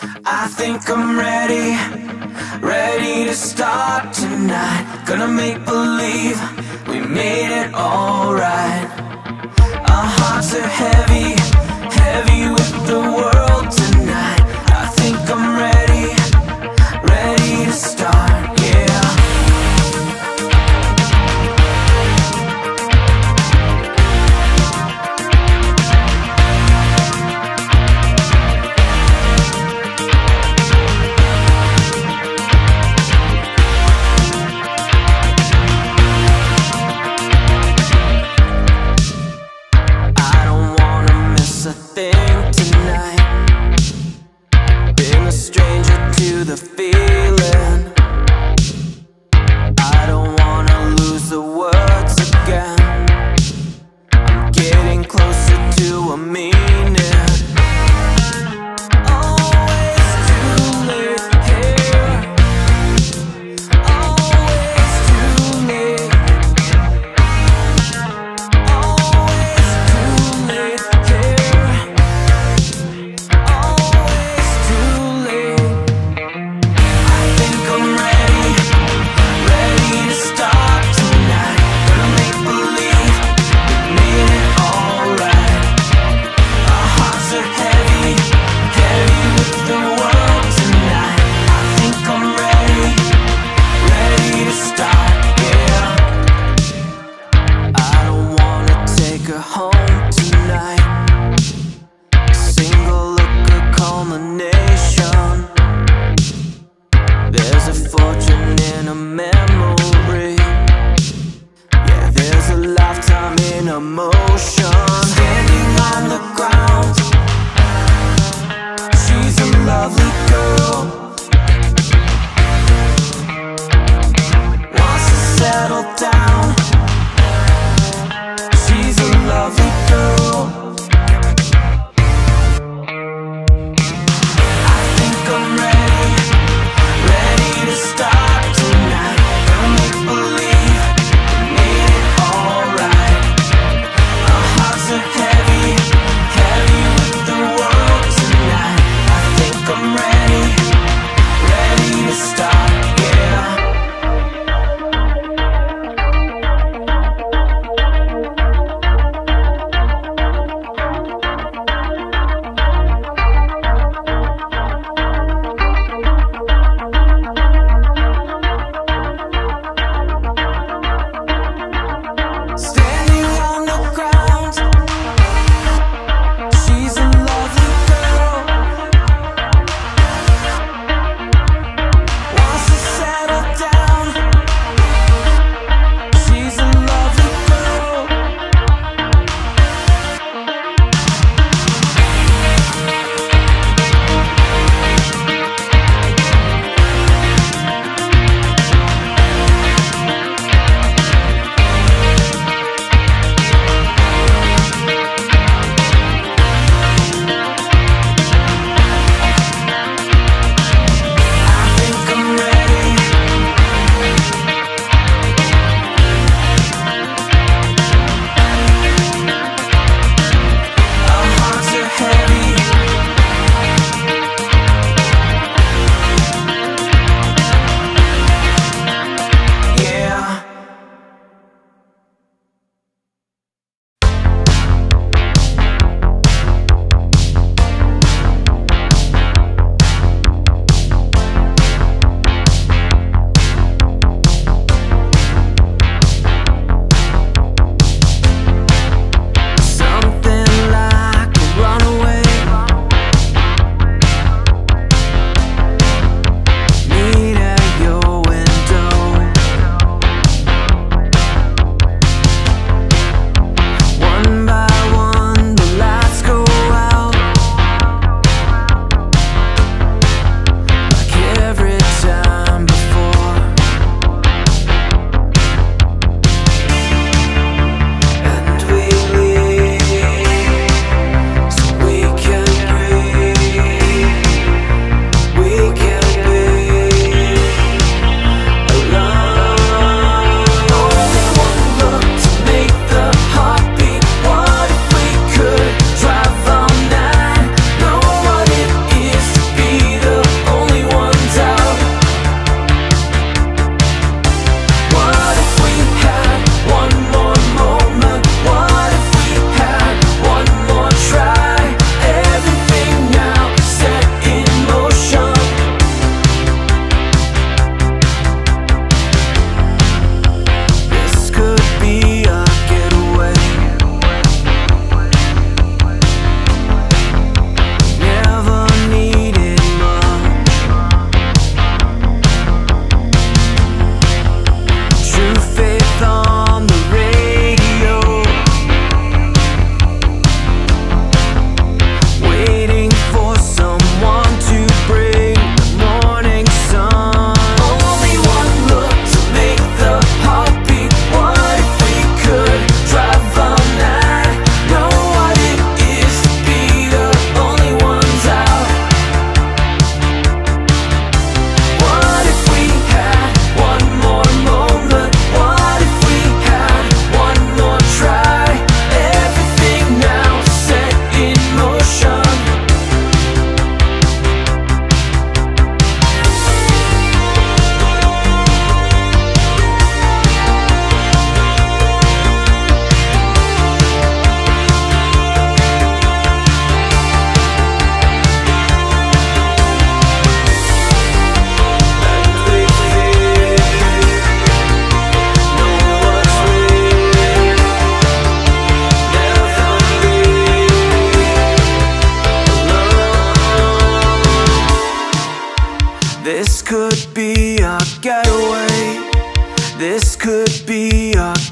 I think I'm ready, ready to start tonight. Gonna make believe we made it alright. Our hearts are heavy, heavy with the world.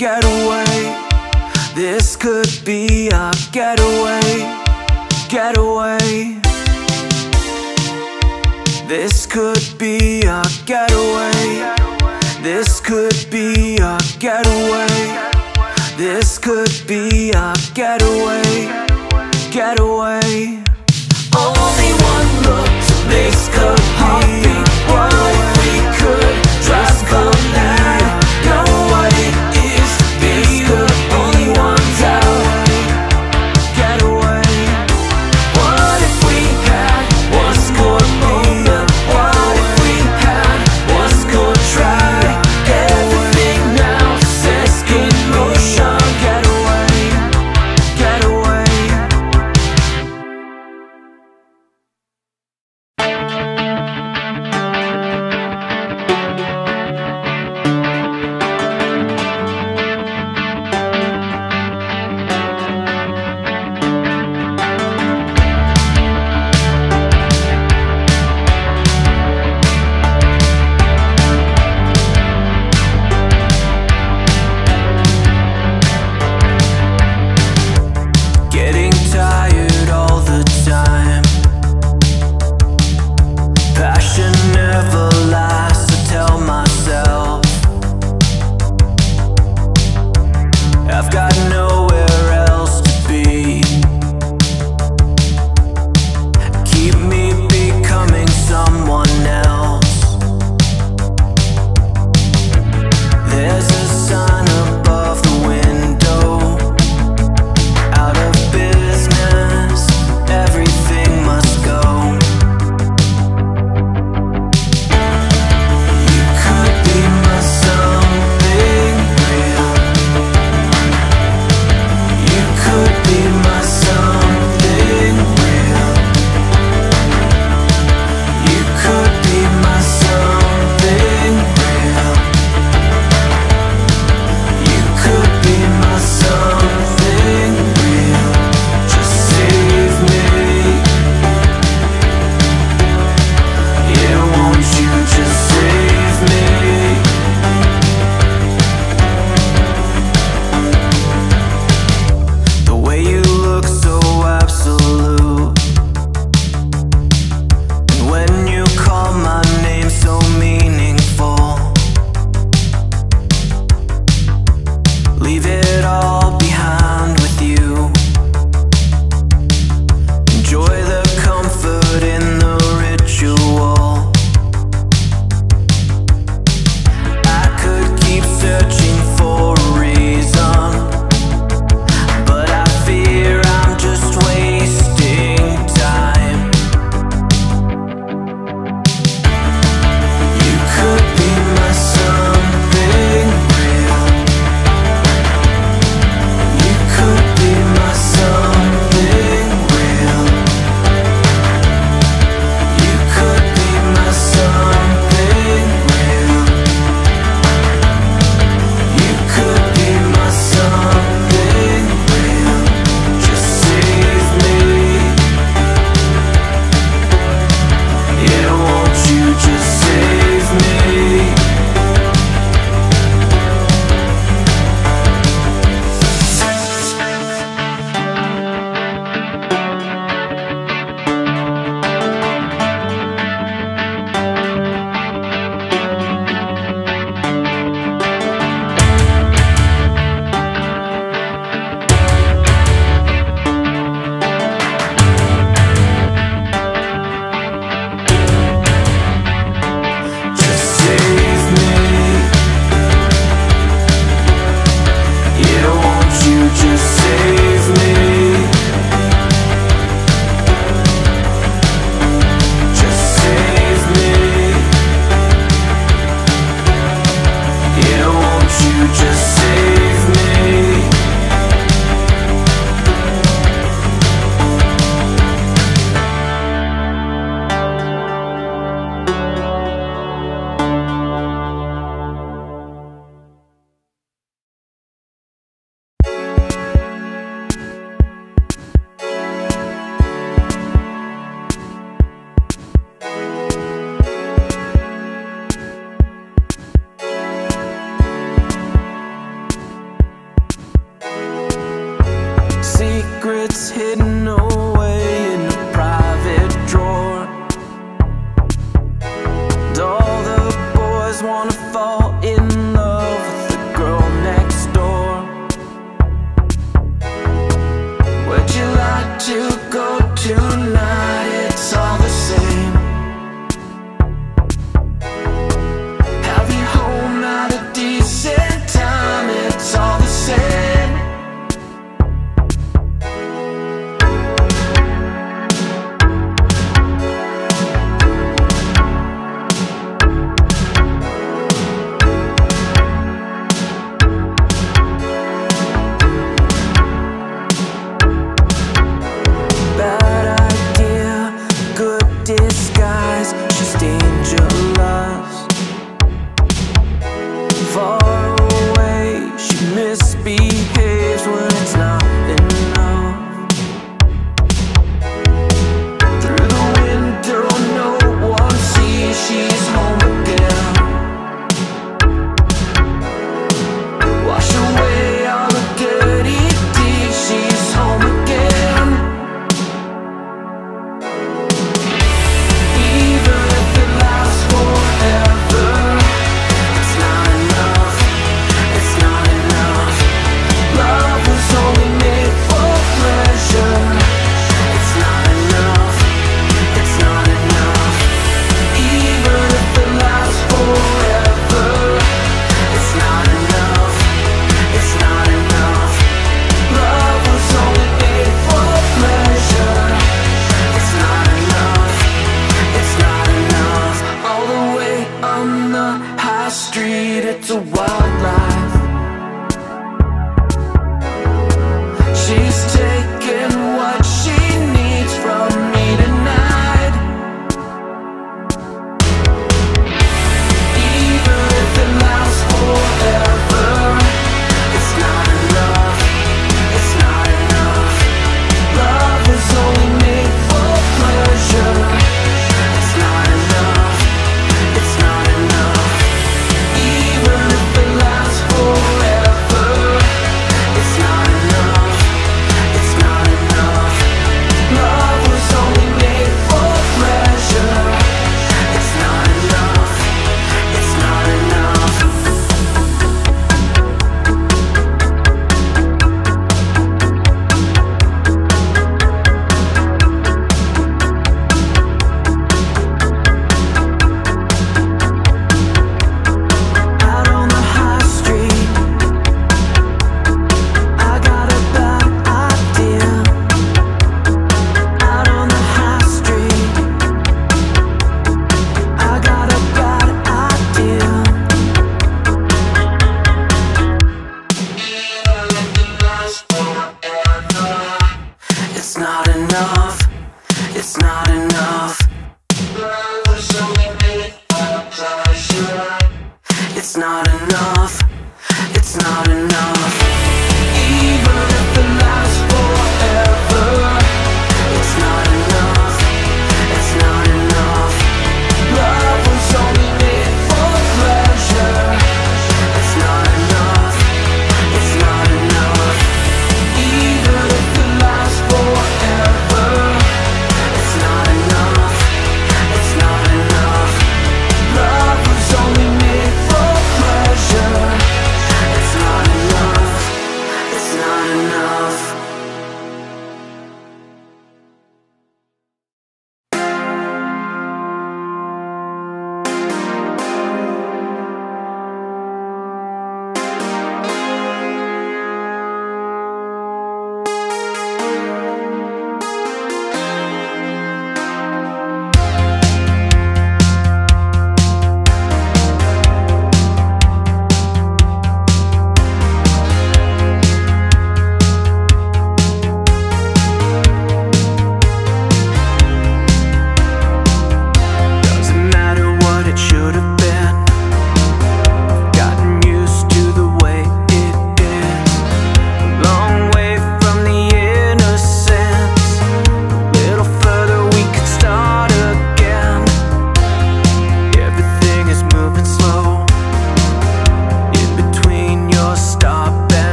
Getaway. This could be our getaway. Getaway. This could be our getaway. This could be our getaway. This could be our getaway. Getaway. Only one look to make a heartbeat. What we could just believe?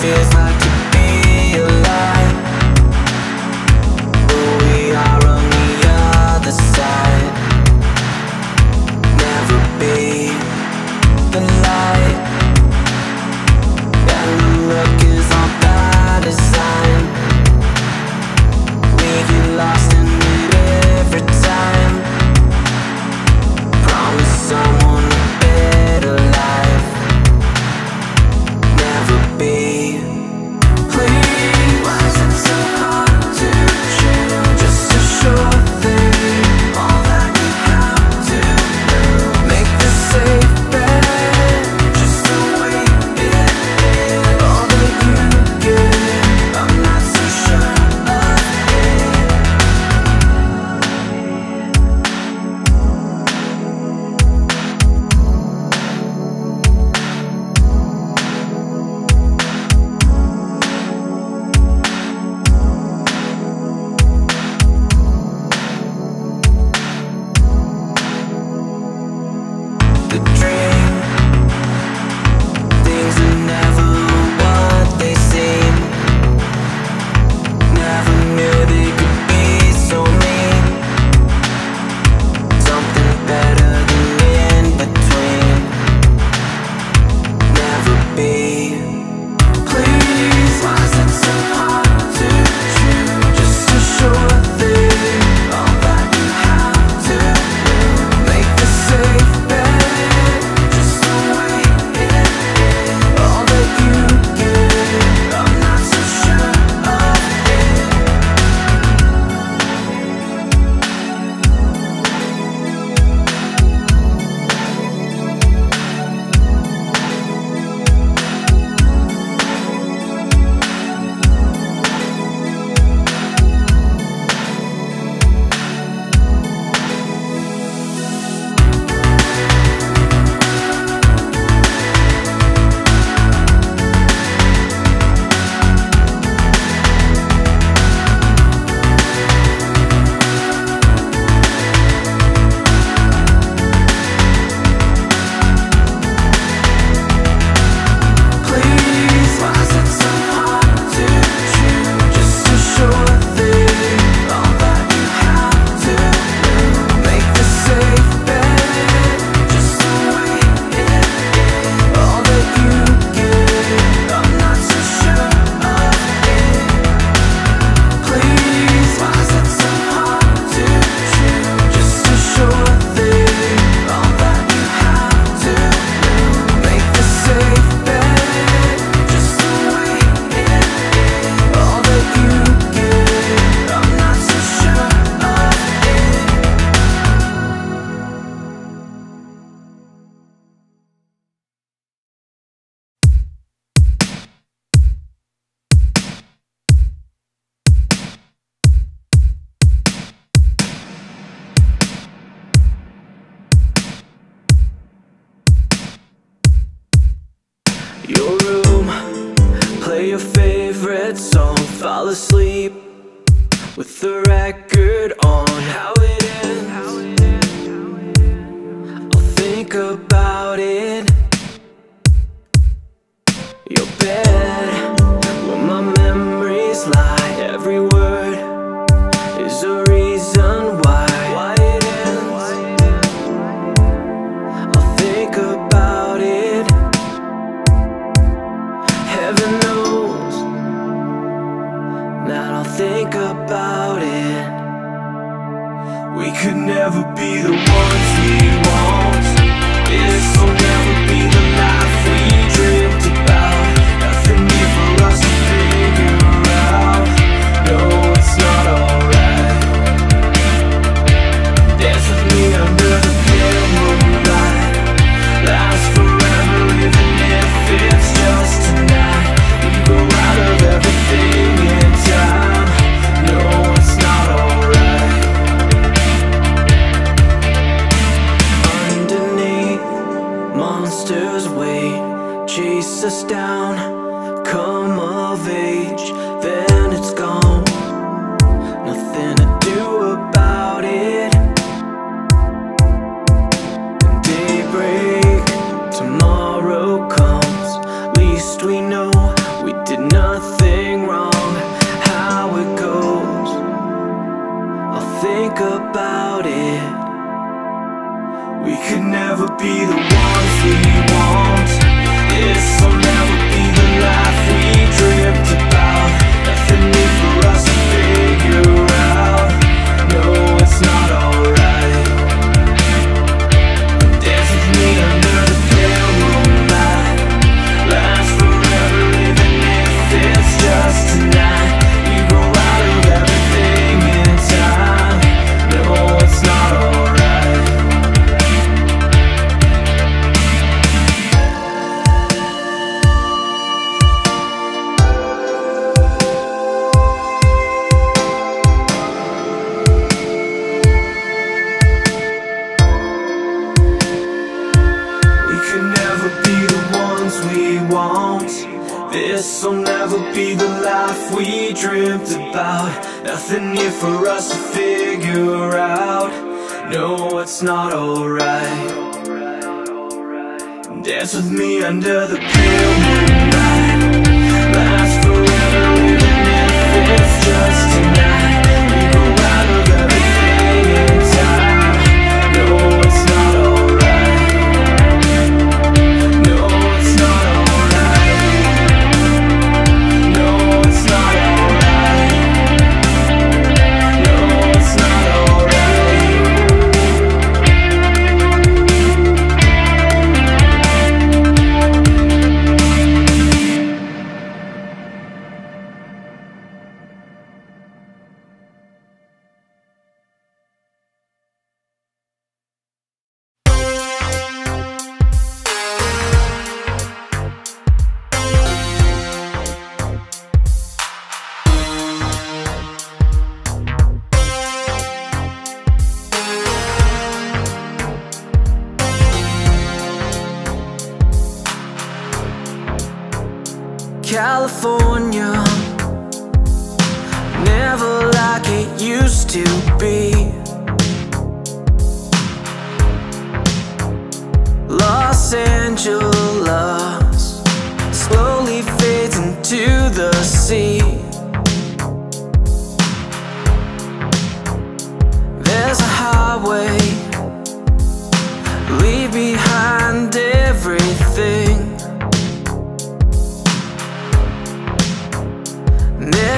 Feels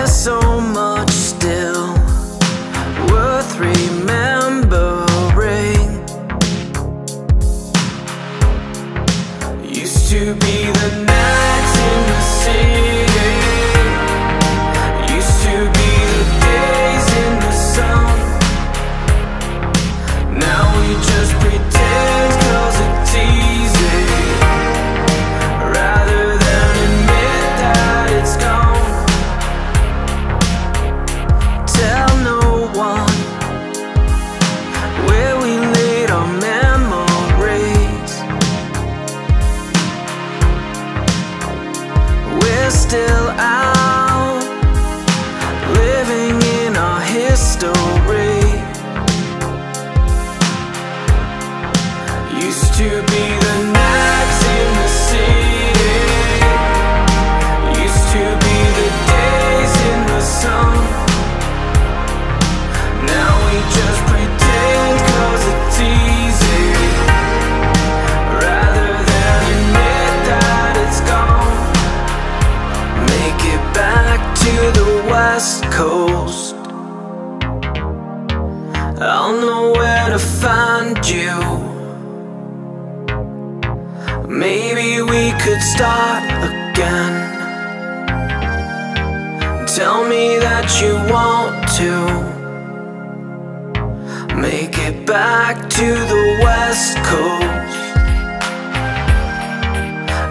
there's so much still worth remembering. Used to be the to find you. Maybe we could start again. Tell me that you want to make it back to the West Coast.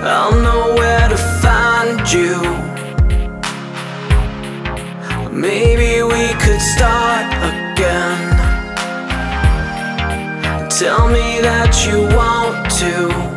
I'll know where to find you. Maybe we could start again. Tell me that you want to.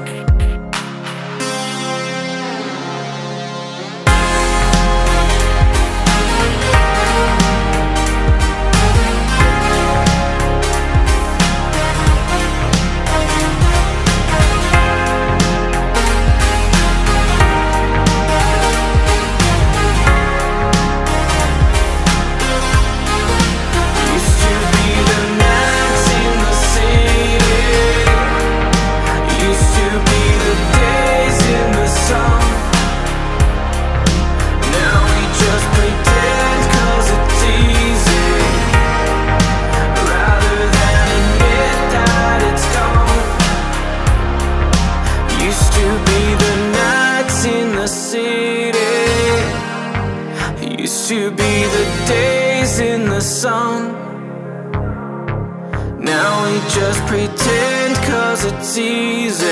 pretend cause it's easy.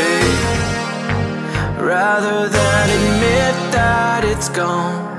Rather than admit that it's gone.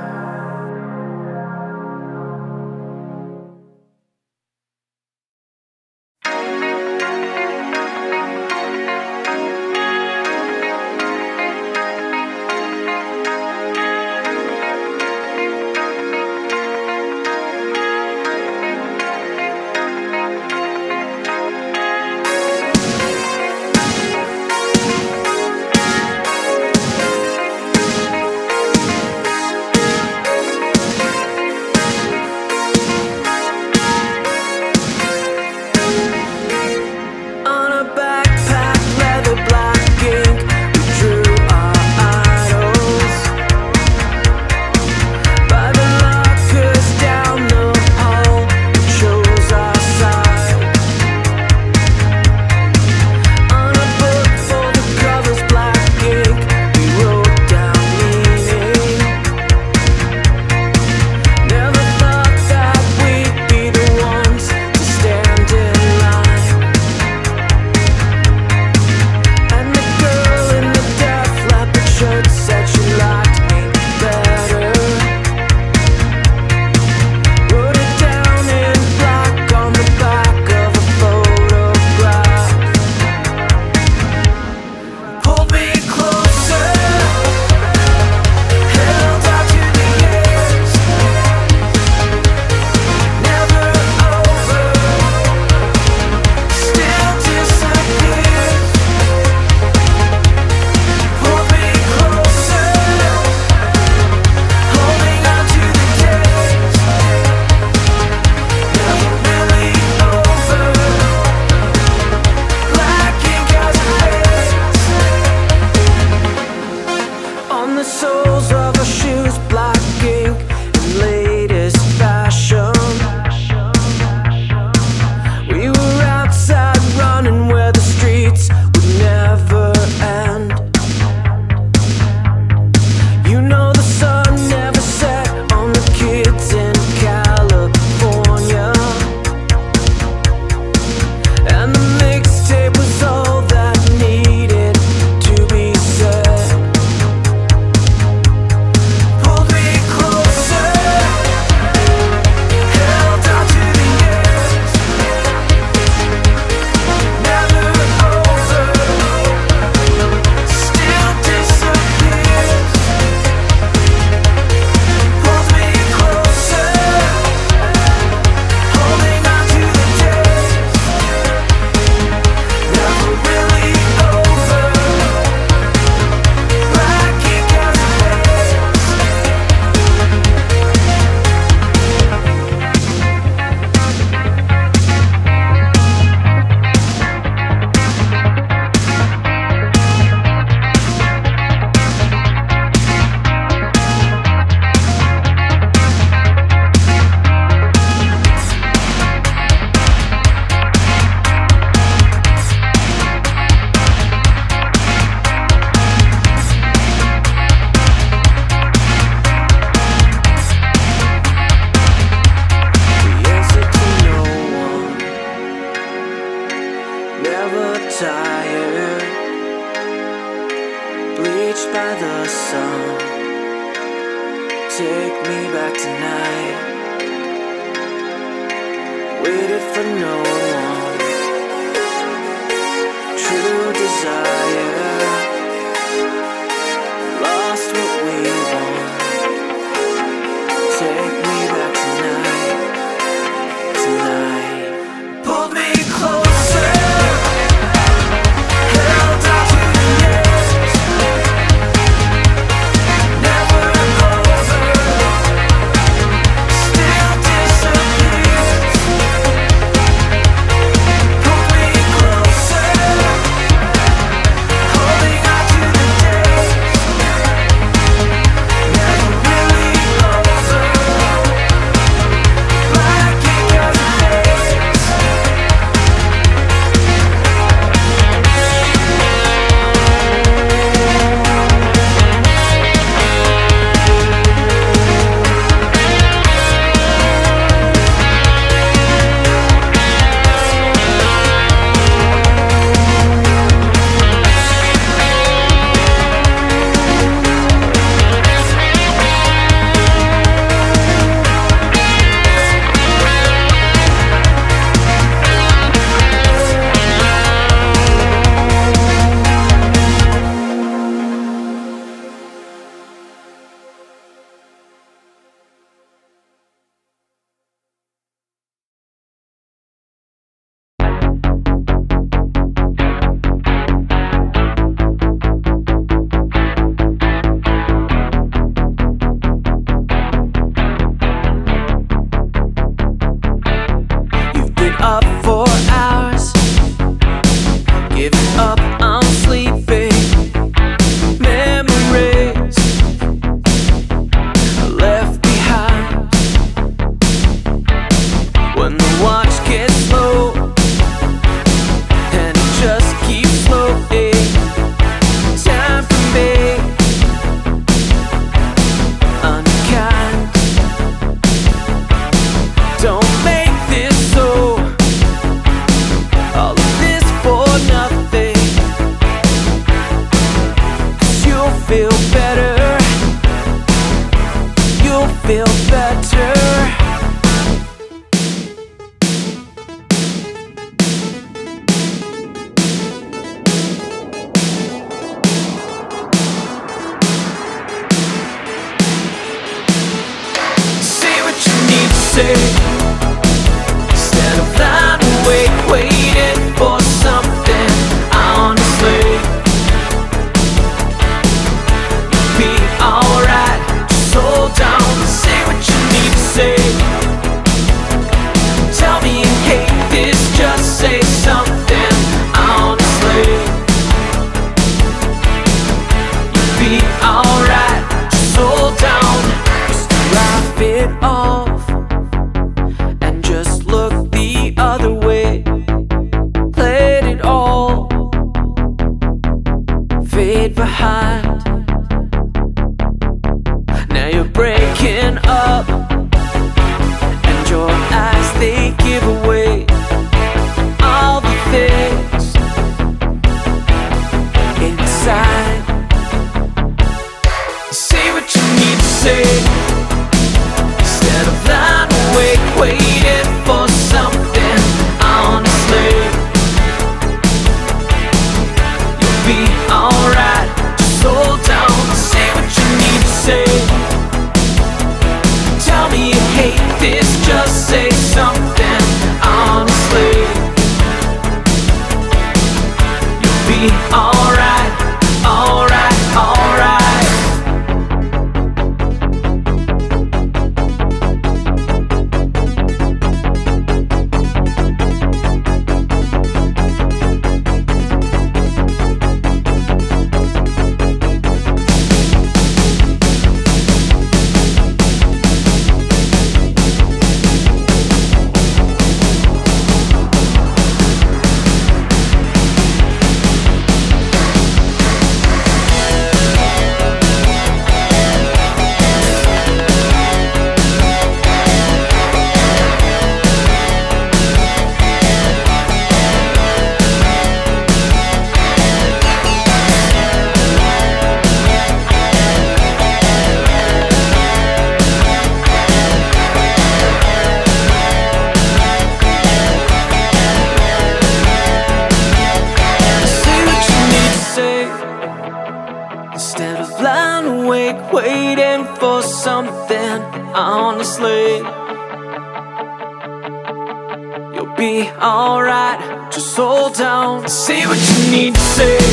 Say what you need to say.